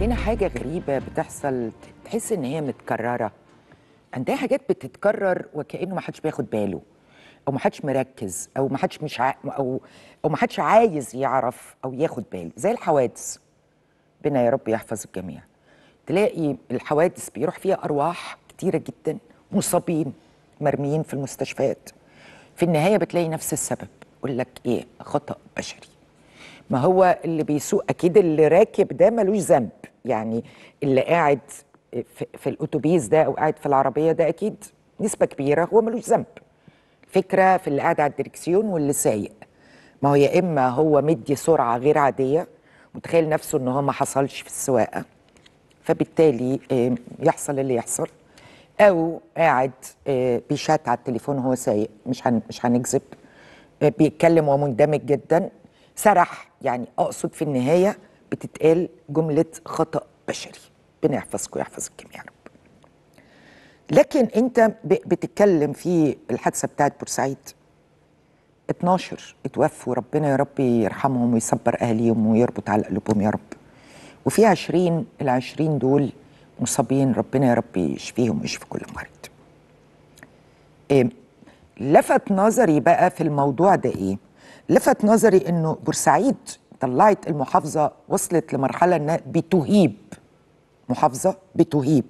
عندنا حاجة غريبة بتحصل تحس إن هي متكررة. عندها حاجات بتتكرر وكأنه ما حدش بياخد باله أو ما حدش مركز أو ما حدش مش ع... أو أو ما حدش عايز يعرف أو ياخد باله. زي الحوادث. ربنا يا رب يحفظ الجميع. تلاقي الحوادث بيروح فيها أرواح كتيرة جدا مصابين مرميين في المستشفيات. في النهاية بتلاقي نفس السبب يقول لك إيه خطأ بشري. ما هو اللي بيسوق أكيد اللي راكب ده ملوش ذنب. يعني اللي قاعد في, الأتوبيس ده أو قاعد في العربية ده أكيد نسبة كبيرة هو ملوش ذنب. الفكرة في اللي قاعد على الدركسيون واللي سايق. ما هو يا إما هو مدي سرعة غير عادية متخيل نفسه إن هو ما حصلش في السواقة فبالتالي يحصل اللي يحصل. أو قاعد آه، بيشات على التليفون وهو سايق مش هن مش هنكذب. آه، بيتكلم ومندمج جدا. سرح يعني أقصد في النهاية بتتقال جملة خطأ بشري. ربنا يحفظكم ويحفظ الجميع يا رب. لكن انت بتتكلم في الحادثة بتاعت بورسعيد. 12 اتوفوا ربنا يا رب يرحمهم ويصبر أهاليهم ويربط على قلوبهم يا رب. وفي 20 ال 20 دول مصابين ربنا يا رب يشفيهم ويشفي كل مريض. إيه لفت نظري بقى في الموضوع ده إيه؟ لفت نظري إنه بورسعيد طلعت المحافظة وصلت لمرحلة إنها بتهيب. محافظة بتهيب.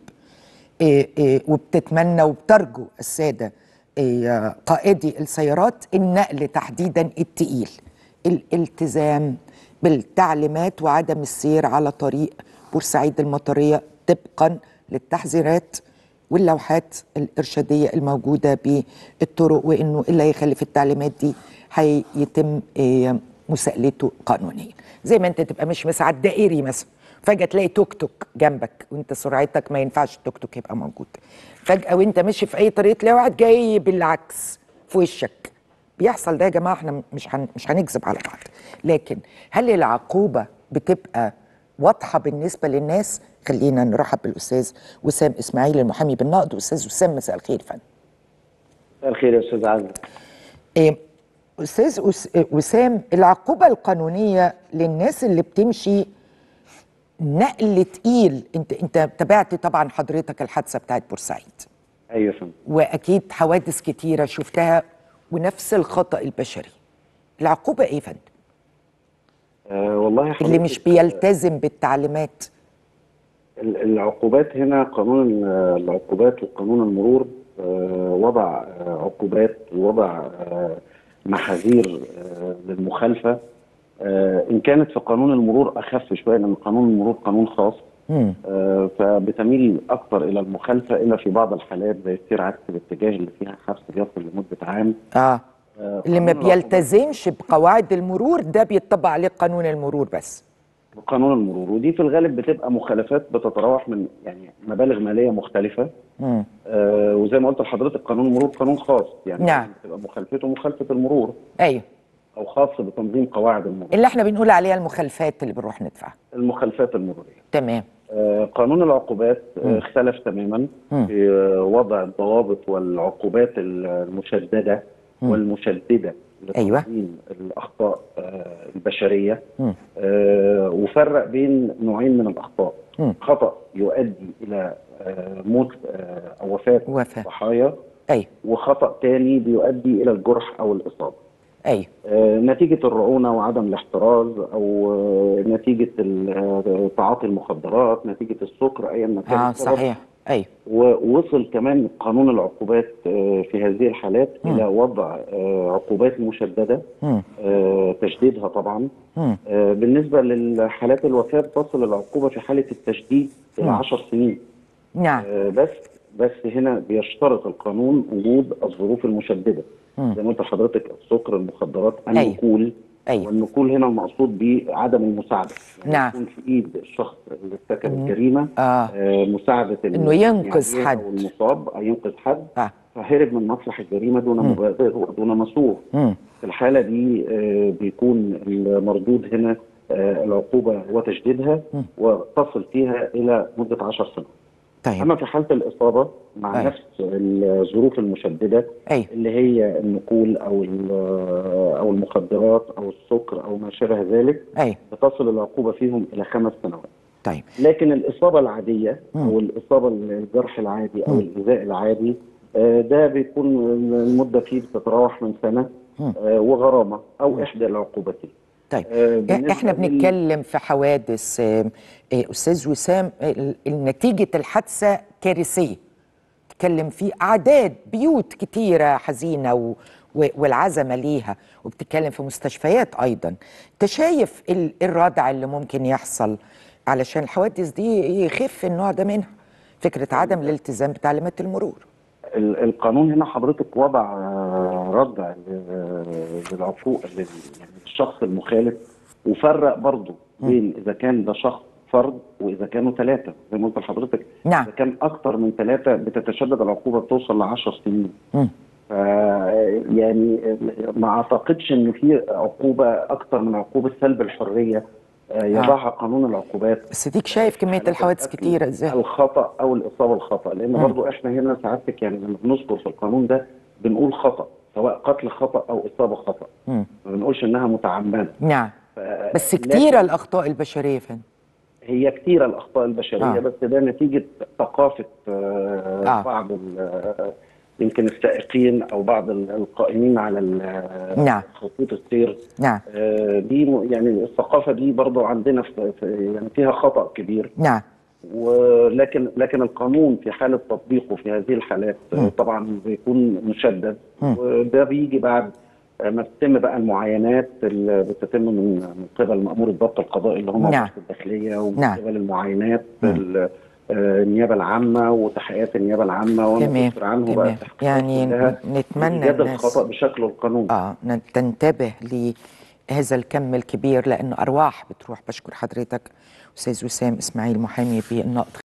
إيه إيه وبتتمنى وبترجو السادة إيه قائدي السيارات النقل تحديدا التقيل. الالتزام بالتعليمات وعدم السير على طريق بورسعيد المطرية طبقا للتحذيرات واللوحات الإرشادية الموجودة بالطرق وإنه اللي يخالف التعليمات دي هيتم آه، مساءلته قانونيا زي ما أنت تبقى مش مساعد دائري مثلا فجأة تلاقي توك توك جنبك وأنت سرعتك ما ينفعش التوك توك يبقى موجود. فجأة وأنت ماشي في أي طريق تلاقي واحد جاي بالعكس في وشك. بيحصل ده يا جماعة إحنا مش هن مش هنكذب على بعض. لكن هل العقوبة بتبقى واضحة بالنسبة للناس؟ خلينا نرحب بالأستاذ وسام إسماعيل المحامي بالنقد. أستاذ وسام مساء الخير فندم. مساء الخير يا أستاذ عزمي إيه، أستاذ وسام العقوبة القانونية للناس اللي بتمشي نقل تقيل. أنت أنت تابعت طبعا حضرتك الحادثة بتاعت بورسعيد. أيوه فندم. وأكيد حوادث كتيرة شفتها ونفس الخطأ البشري. العقوبة إيه فندم؟ آه والله اللي مش بيلتزم بالتعليمات. ال- العقوبات هنا قانون ال- العقوبات وقانون المرور آه وضع آه عقوبات ووضع آه محاذير آه للمخالفة. آه إن كانت في قانون المرور أخف شوية لأن قانون المرور قانون خاص. آه فبتميل أكثر إلى المخالفة إلا في بعض الحالات زي السير عكس الاتجاه اللي فيها حبس بيصل لمدة عام. آه. آه اللي ما بيلتزمش بقواعد المرور ده بيطبق عليه قانون المرور بس. قانون المرور. ودي في الغالب بتبقى مخالفات بتتراوح من يعني مبالغ مالية مختلفة. وزي ما قلت لحضرتك قانون المرور قانون خاص. يعني نعم. بتبقى مخالفته مخالفة المرور. أيوه. أو خاص بتنظيم قواعد المرور. اللي إحنا بنقول عليها المخالفات اللي بنروح ندفعها المخالفات المرورية. تمام. آه قانون العقوبات آه اختلف تماما مم. في آه وضع الضوابط والعقوبات المشددة والمشددة أيوة. الأخطاء آه البشرية. مم. آه وفرق بين نوعين من الأخطاء. مم. خطأ يؤدي إلى آه موت آه أو وفاة وفاة. الضحايا أيوه وخطأ تاني بيؤدي إلى الجرح أو الإصابة. أيوه آه، نتيجة الرعونة وعدم الاحتراز آه، ال- آه، تعاطي المخدرات نتيجة السكر أيا ما كان آه. صحيح. أيوه ووصل كمان قانون العقوبات آه، في هذه الحالات إلى وضع آه، عقوبات مشددة. مم. آه، تشديدها طبعا. مم. آه، بالنسبة للحالات الوفاة تصل العقوبة في حالة التشديد إلى 10 سنين. نعم آه، بس بس هنا بيشترط القانون وجود الظروف المشددة مم. زي ما قلت لحضرتك السكر المخدرات. النقول أيوة. والنقول هنا المقصود بعدم المساعدة يعني نعم. يكون في إيد الشخص اللي ارتكب الجريمة آه. آه مساعدة إنه ينقذ يعني حد. المصاب ينقذ حد آه فهرب من مسرح الجريمة دون مبرر ودون مسؤول. في الحالة دي آه، بيكون المردود هنا آه، العقوبة وتشديدها وتصل فيها إلى مدة 10 سنوات طيب. اما في حاله الإصابة مع أيوة. نفس الظروف المشددة أيوه اللي هي النقول أو أو المخدرات أو السكر أو ما شابه ذلك أيوه بتصل العقوبة فيهم إلى خمس سنوات. طيب. لكن الإصابة العادية أو الإصابة الجرح العادي أو الايذاء العادي آه، ده بيكون المدة فيه بتتراوح من سنة آه، وغرامة أو إحدى العقوبتين. طيب آه، إحنا بنتكلم في حوادث آه، آه، أستاذ وسام ال- نتيجه الحادثة كارثية. تتكلم في أعداد بيوت كتيرة حزينة و والعزمه ليها وبتتكلم في مستشفيات أيضا. أنت شايف ال- الردع اللي ممكن يحصل علشان الحوادث دي يخف النوع ده منها؟ فكرة عدم الالتزام بتعليمات المرور. ال- القانون هنا حضرتك وضع آه، ردع للعقوق للشخص المخالف وفرق برضه بين إذا كان ده شخص فرد وإذا كانوا ثلاثة زي ما قلت لحضرتك. نعم. إذا كان أكتر من ثلاثة بتتشدد العقوبة بتوصل ل 10 سنين. ف يعني ما أعتقدش ان في عقوبة أكتر من عقوبة سلب الحرية آه، يضعها قانون العقوبات. بس ديك شايف كمية الحوادث كتيرة إزاي؟ الخطأ أو الإصابة الخطا لأن برضو إحنا هنا سعادتك يعني لما بنذكر في القانون ده بنقول خطأ سواء قتل خطأ أو إصابة خطأ. مم. ما بنقولش إنها متعمدة. نعم. بس لكن كتيرة الأخطاء البشرية فندم. هي كتيرة الأخطاء البشرية آه. بس ده نتيجة ثقافة آه آه. بعض يمكن السائقين أو بعض ال- القائمين على نعم. خطوط السير. نعم. آه، دي م- يعني الثقافة دي برضو عندنا في يعني فيها خطأ كبير. نعم. ولكن لكن القانون في حاله تطبيقه في هذه الحالات آه، طبعا بيكون مشدد. وده بيجي بعد ما تتم بقى المعاينات اللي بتتم من من قبل مأمور الضبط القضائي اللي هم نعم. الداخلية ومن نعم. قبل المعاينات ال- آه، النيابة العامة وتحقيقات النيابة العامة تسفر عنه بقى تمام. التحقيقات يعني نتمنى الناس الخطأ بشكله القانوني آه تنتبه لهذا الكم الكبير لأن أرواح بتروح. بشكر حضرتك أستاذ وسام إسماعيل محامي بالنقد.